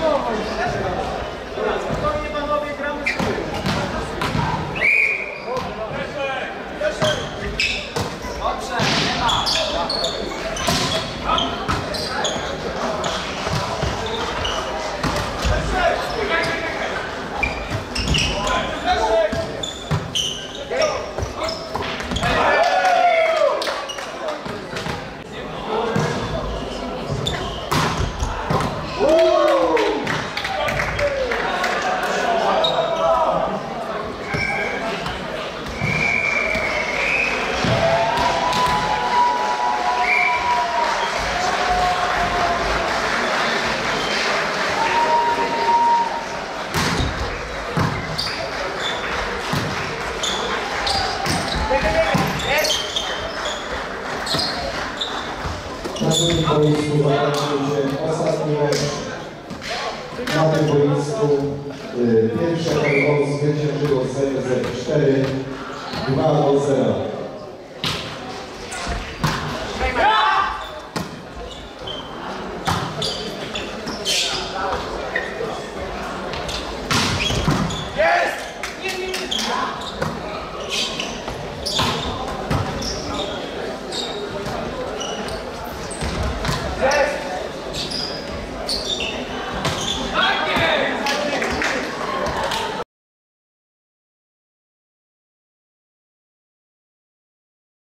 Thank you. naszym boisku zakończyły się ostatni mecz na tym boisku. Y, pierwsze gol zwyciężyło z 4 2 do 0.